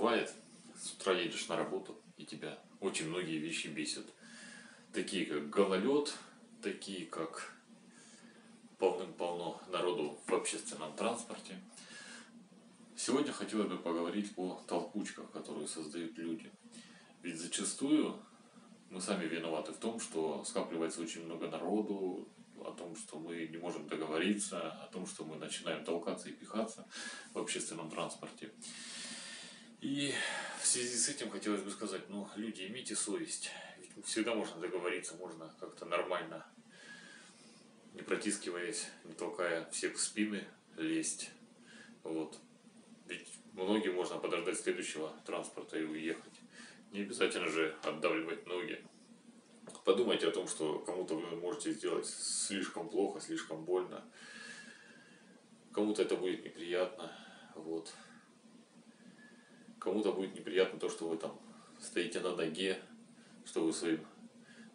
бывает, с утра едешь на работу, и тебя очень многие вещи бесят. Такие как гололед, такие как полным-полно народу в общественном транспорте. Сегодня хотелось бы поговорить о толкучках, которые создают люди. Ведь зачастую мы сами виноваты в том, что скапливается очень много народу, о том, что мы не можем договориться, о том, что мы начинаем толкаться и пихаться в общественном транспорте. И в связи с этим хотелось бы сказать, ну, люди, имейте совесть. Ведь всегда можно договориться, можно как-то нормально, не протискиваясь, не толкая всех в спины, лезть. Вот. Ведь многим можно подождать следующего транспорта и уехать. Не обязательно же отдавливать ноги. Подумайте о том, что кому-то вы можете сделать слишком плохо, слишком больно. Кому-то это будет неприятно. Вот. Кому-то будет неприятно то, что вы там стоите на ноге, что вы своим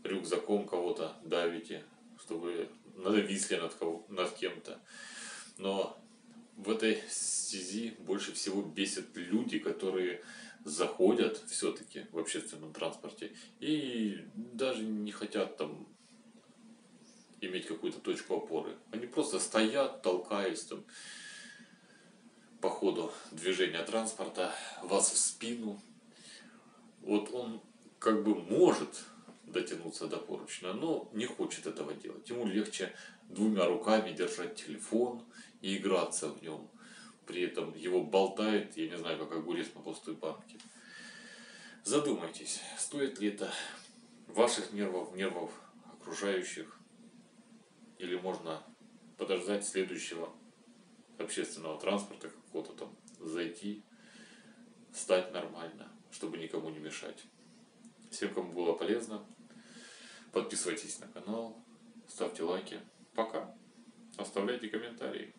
рюкзаком кого-то давите, что вы нависли над, над кем-то. Но в этой связи больше всего бесят люди, которые заходят все-таки в общественном транспорте и даже не хотят там иметь какую-то точку опоры. Они просто стоят, толкаясь там по ходу движения транспорта, вас в спину. Вот он как бы может дотянуться до поручня, но не хочет этого делать. Ему легче двумя руками держать телефон и играться в нем при этом его болтает, я не знаю, как огурец на пустой банке. Задумайтесь, стоит ли это ваших нервов, нервов окружающих, или можно подождать следующего общественного транспорта какого-то там, зайти, встать нормально, чтобы никому не мешать. Всем, кому было полезно, подписывайтесь на канал, ставьте лайки. Пока. Оставляйте комментарии.